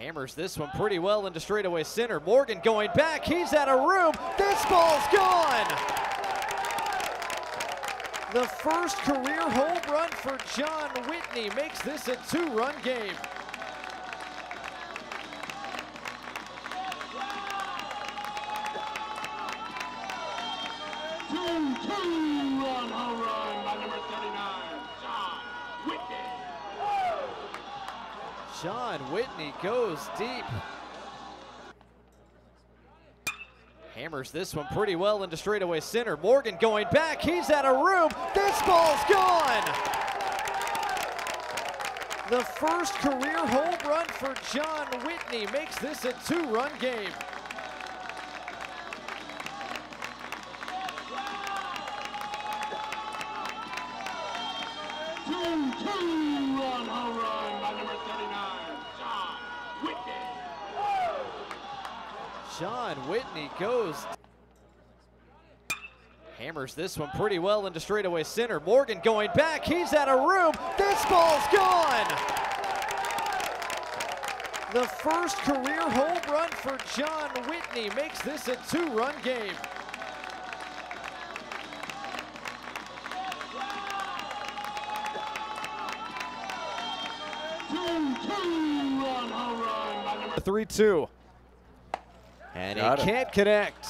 Hammers this one pretty well into straightaway center. Morgan going back. He's out of room. This ball's gone. The first career home run for John Whitney makes this a two-run game. Two, two run home run by number 39, John Whitney. John Whitney goes deep. Hammers this one pretty well into straightaway center. Morgan going back. He's out of room. This ball's gone. The first career home run for John Whitney makes this a two-run game. Two, two run home run John Whitney goes. Hammers this one pretty well into straightaway center. Morgan going back. He's out of room. This ball's gone. The first career home run for John Whitney makes this a two-run game. Two, two run home run 3-2. And Got he it. can't connect.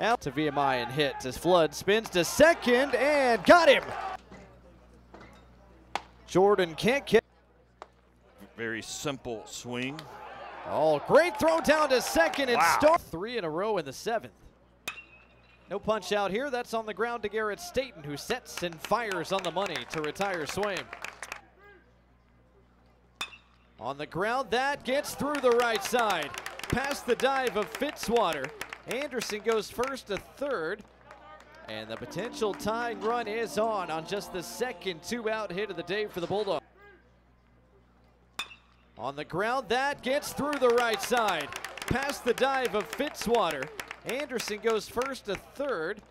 Out to VMI and hits as Flood spins to second and got him. Jordan can't catch. Very simple swing. Oh, great throw down to second and Wow. start three in a row in the seventh. No punch out here. That's on the ground to Garrett Staten, who sets and fires on the money to retire Swaim. On the ground, that gets through the right side. Past the dive of Fitzwater. Anderson goes first to third. And the potential tying run is on on just the second two-out hit of the day for the Bulldogs. On the ground, that gets through the right side. Past the dive of Fitzwater. Anderson goes first to third.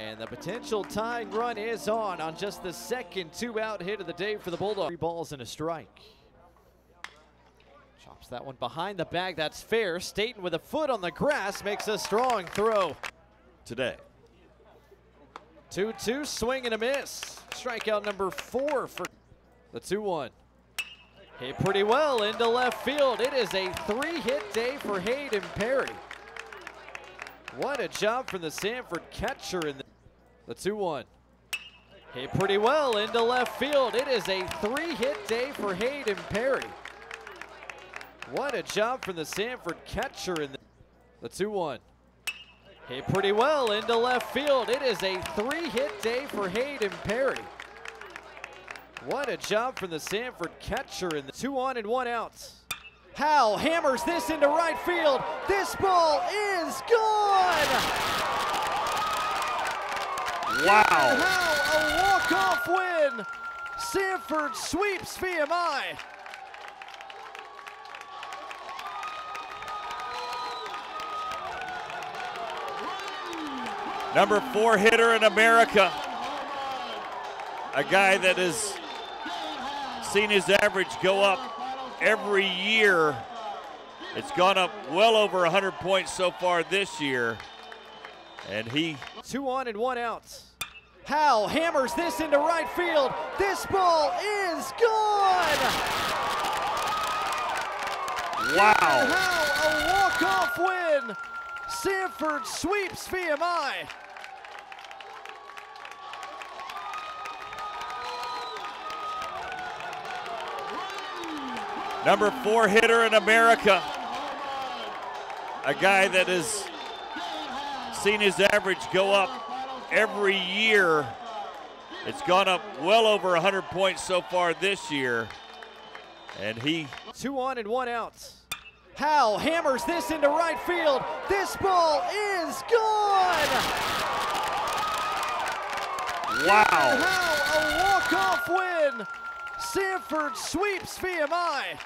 And the potential tying run is on on just the second two-out hit of the day for the Bulldogs. Three balls and a strike. That one behind the bag. That's fair. Staten with a foot on the grass makes a strong throw. today. 2-2, swing and a miss. Strikeout number four for the 2-1. Hit pretty well into left field. It is a three-hit day for Hayden Perry. What a job from the Samford catcher in the, the 2-1. Hit pretty well into left field. It is a three-hit day for Hayden Perry. What a job from the Samford catcher in the, the 2-1. Hit pretty well into left field. It is a three-hit day for Hayden Perry. What a job from the Samford catcher in the two on and one out. Howell hammers this into right field. This ball is gone. Wow. Howell, a walk-off win. Samford sweeps VMI. Number four hitter in America. A guy that has seen his average go up every year. It's gone up well over 100 points so far this year. And he Two on and one out. Howell hammers this into right field. This ball is gone. Wow. Howell a walk-off win. Samford sweeps VMI. Number four hitter in America. A guy that has seen his average go up every year. It's gone up well over 100 points so far this year. And he. Two on and one out. Howell hammers this into right field. This ball is gone. Wow. Howell, a walk-off win. Samford sweeps VMI.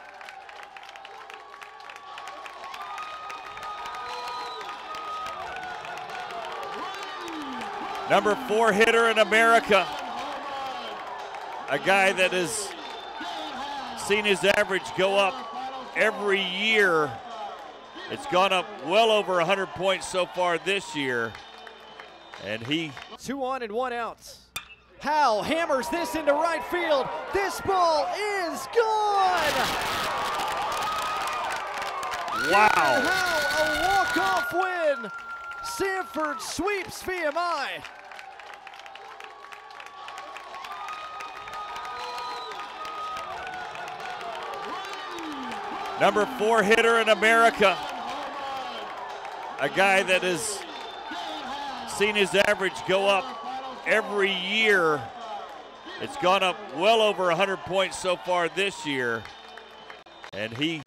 Number four hitter in America. A guy that has seen his average go up every year. It's gone up well over 100 points so far this year. And he Two on and one out. Howell hammers this into right field. This ball is gone. wow. Howell, a walk-off win. Samford sweeps VMI. Number 4 hitter in America. A guy that has seen his average go up every year. It's gone up well over 100 points so far this year. And he